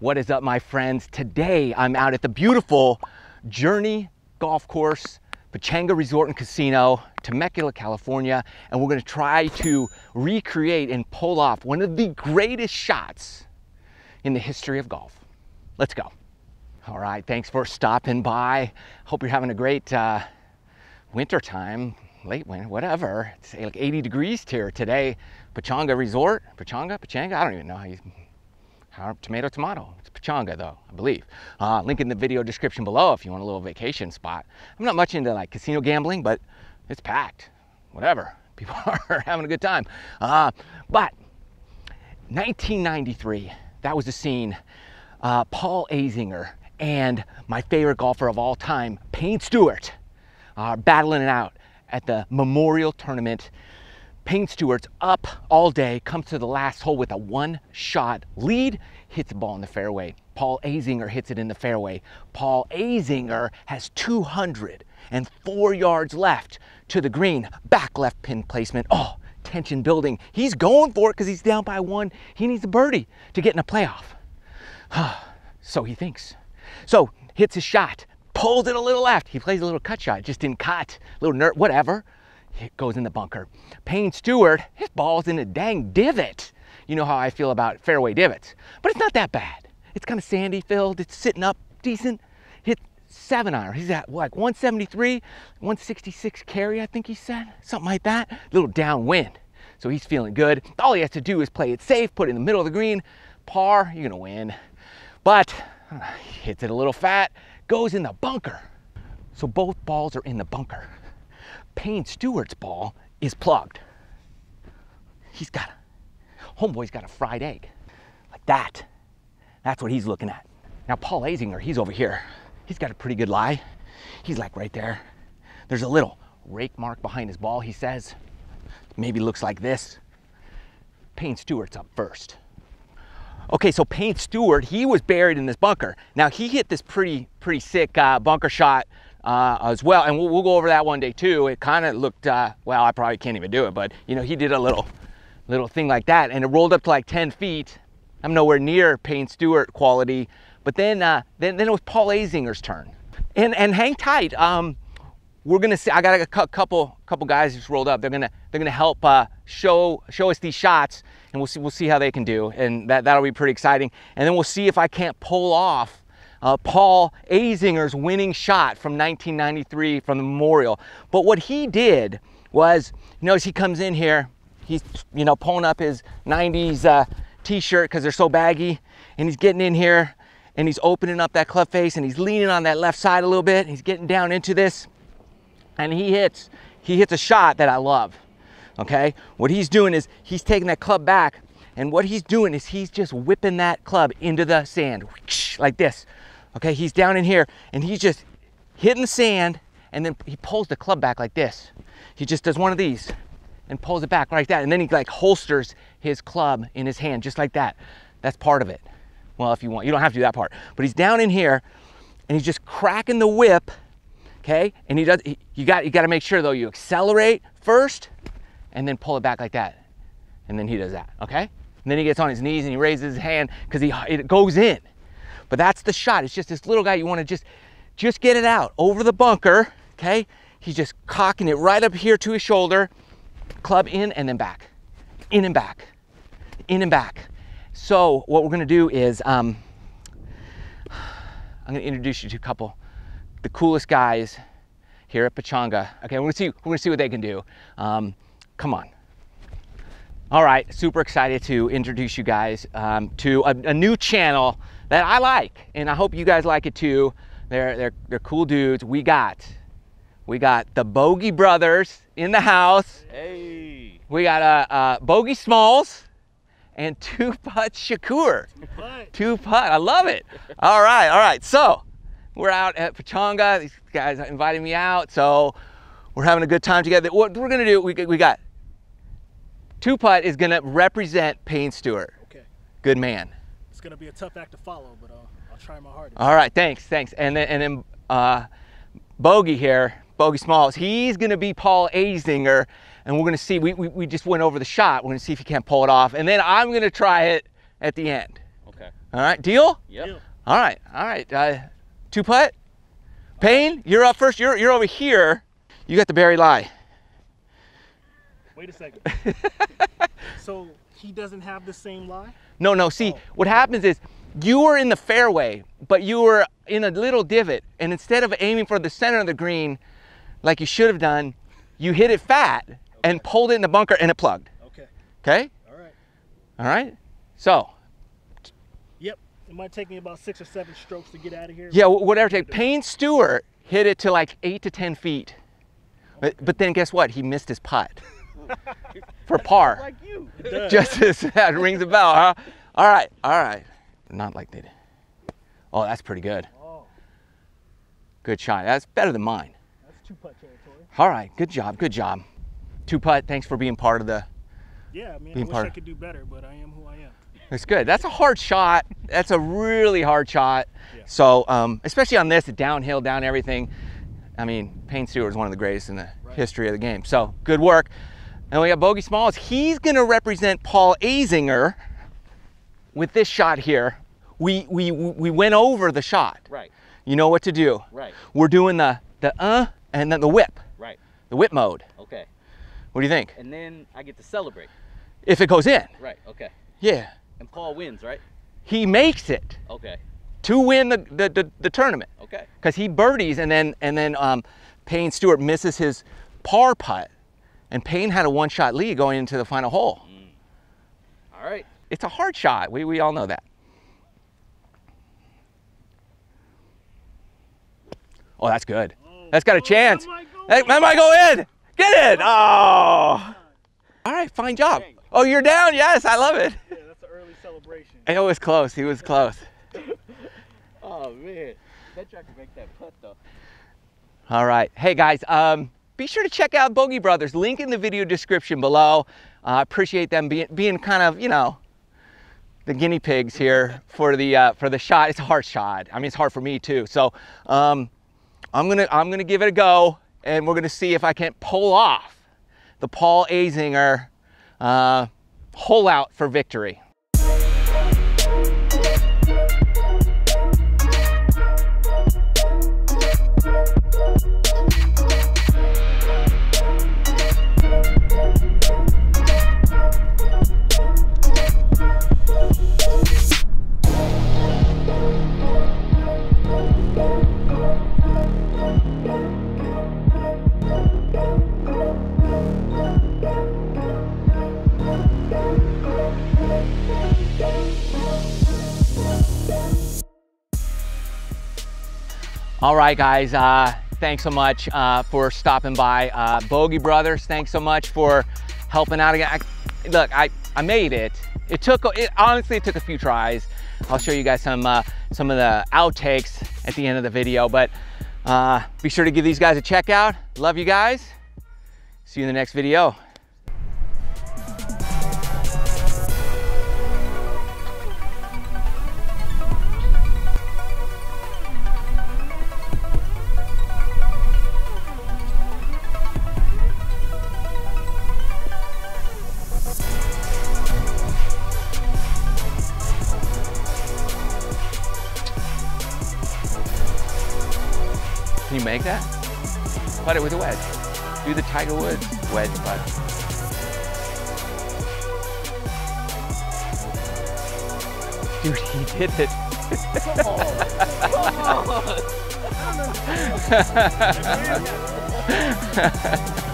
What is up, my friends? Today I'm out at the beautiful Journey Golf Course, Pechanga Resort and Casino, Temecula, California, and we're gonna try to recreate and pull off one of the greatest shots in the history of golf. Let's go. All right, thanks for stopping by. Hope you're having a great uh, winter time, late winter, whatever. It's like 80 degrees here today. Pechanga Resort, Pechanga, Pechanga, I don't even know how you tomato, tomato. It's Pechanga though, I believe. Uh, link in the video description below if you want a little vacation spot. I'm not much into like casino gambling, but it's packed. Whatever. People are having a good time. Uh, but 1993, that was the scene. Uh, Paul Azinger and my favorite golfer of all time, Payne Stewart, are battling it out at the Memorial Tournament Payne Stewart's up all day, comes to the last hole with a one shot lead, hits the ball in the fairway. Paul Azinger hits it in the fairway. Paul Azinger has 204 yards left to the green, back left pin placement. Oh, tension building. He's going for it because he's down by one. He needs a birdie to get in a playoff. so he thinks. So hits his shot, pulls it a little left. He plays a little cut shot, just didn't cut, a little nerd, whatever it goes in the bunker. Payne Stewart, his ball's in a dang divot. You know how I feel about fairway divots, but it's not that bad. It's kind of sandy filled, it's sitting up decent. Hit seven iron. He's at like 173, 166 carry, I think he said, something like that. Little downwind. So he's feeling good. All he has to do is play it safe, put it in the middle of the green, par, you're gonna win. But uh, hits it a little fat, goes in the bunker. So both balls are in the bunker. Payne Stewart's ball is plugged. He's got, a, homeboy's got a fried egg, like that. That's what he's looking at. Now Paul Azinger, he's over here. He's got a pretty good lie. He's like right there. There's a little rake mark behind his ball, he says. Maybe looks like this. Payne Stewart's up first. Okay, so Payne Stewart, he was buried in this bunker. Now he hit this pretty, pretty sick uh, bunker shot uh, as well. And we'll, we'll, go over that one day too. It kind of looked, uh, well, I probably can't even do it, but you know, he did a little, little thing like that and it rolled up to like 10 feet. I'm nowhere near Payne Stewart quality, but then, uh, then, then it was Paul Azinger's turn. And, and hang tight. Um, we're gonna see, I got a couple, couple guys just rolled up. They're gonna, they're gonna help uh, show, show us these shots and we'll see, we'll see how they can do. And that, that'll be pretty exciting. And then we'll see if I can't pull off uh, Paul Azinger's winning shot from 1993 from the Memorial. But what he did was, you know, as he comes in here, he's, you know, pulling up his 90s uh, t-shirt because they're so baggy, and he's getting in here, and he's opening up that club face, and he's leaning on that left side a little bit, and he's getting down into this, and he hits, he hits a shot that I love, okay? What he's doing is he's taking that club back, and what he's doing is he's just whipping that club into the sand, like this. Okay, he's down in here and he's just hitting the sand and then he pulls the club back like this. He just does one of these and pulls it back like that. And then he like holsters his club in his hand just like that. That's part of it. Well, if you want, you don't have to do that part. But he's down in here and he's just cracking the whip, okay? And he does, he, you got you got to make sure though you accelerate first and then pull it back like that. And then he does that, okay? And then he gets on his knees and he raises his hand because he it goes in. But that's the shot. It's just this little guy. You want to just, just get it out over the bunker. Okay. He's just cocking it right up here to his shoulder. Club in and then back, in and back, in and back. So what we're going to do is um, I'm going to introduce you to a couple, the coolest guys here at Pechanga. Okay, we're gonna see, we're gonna see what they can do. Um, come on. All right, super excited to introduce you guys um, to a, a, new channel that I like, and I hope you guys like it too. They're, they're, they're cool dudes. We got, we got the Bogey Brothas in the house. Hey. We got uh, uh, Bogey Smalls and Two Putt Shakur. Two Putt. I love it. all right, all right. So we're out at Pachanga. These guys invited me out, so we're having a good time together. What we're gonna do, we, we got Two Putt is gonna represent Payne Stewart. Okay. Good man. It's gonna be a tough act to follow, but uh, I'll try my hardest. All right, thanks, thanks. And then and then uh, Bogey here, Bogey Smalls, he's gonna be Paul Azinger, and we're gonna see. We, we we just went over the shot. We're gonna see if he can't pull it off, and then I'm gonna try it at the end. Okay. All right, deal? Yep. Deal. All right, all right. Uh, two putt. Payne, you're up first. You're, you're over here. You got the Barry lie. Wait a second. so he doesn't have the same lie? No, no. See, Oh. what happens is you were in the fairway, but you were in a little divot, and instead of aiming for the center of the green, like you should have done, you hit it fat and pulled it in the bunker, and it plugged. Okay. Okay. All right. All right. So Yep. It might take me about six or seven strokes to get out of here. yeah, whatever. Take Payne Stewart hit it to like eight to ten feet, but but then guess what? He missed his putt for par. Like you. It. Just as that rings a bell, huh? All right, all right. Not like they did. Oh, that's pretty good. Oh, Good shot. That's better than mine. that's two putt territory. All right, good job, good job. Two putt. Thanks for being part of the. Yeah, I mean, I wish part I could do better, but I am who I am. That's good. That's a hard shot. That's a really hard shot. Yeah. So, um, especially on this, downhill, down everything. I mean, Payne Stewart is one of the greatest in the Right. history of the game. So, good work. And we got Bogey Smalls. He's going to represent Paul Azinger with this shot here. We, we, we went over the shot. Right. You know what to do. Right. We're doing the, the uh and then the whip, Right. the whip mode. Okay. What do you think? And then I get to celebrate. If it goes in. Right. Okay. Yeah. And Paul wins, right? He makes it Okay. to win the, the, the, the tournament. Okay. because he birdies and then and then um, Payne Stewart misses his par putt, and Payne had a one-shot lead going into the final hole. All right. It's a hard shot. We we all know that. Oh, that's good. That's got a Oh, chance. that might go That, in. that might go in. Get it. Oh. All right, fine job. Oh, you're down. Yes, I love it. Yeah, that's an early celebration. It was close. He was close. Oh man. Bet you I can make that putt though. All right. Hey guys, um, be sure to check out Bogey Brothas. Link in the video description below. I appreciate them being being kind of you know the guinea pigs here for the uh, for the shot. It's a hard shot. I mean, it's hard for me too. So um, I'm gonna I'm gonna give it a go, and we're gonna see if I can't pull off the Paul Azinger uh, hole out for victory. All right, guys. Uh, thanks so much uh, for stopping by. Uh, Bogey Brothas, thanks so much for helping out again. I, look, I, I made it. It took, it honestly, it took a few tries. I'll show you guys some, uh, some of the outtakes at the end of the video, but uh, be sure to give these guys a check out. Love you guys. See you in the next video. Make that? Putt it with a wedge. Do the Tiger Woods wedge putt. Dude, he did it. Come on.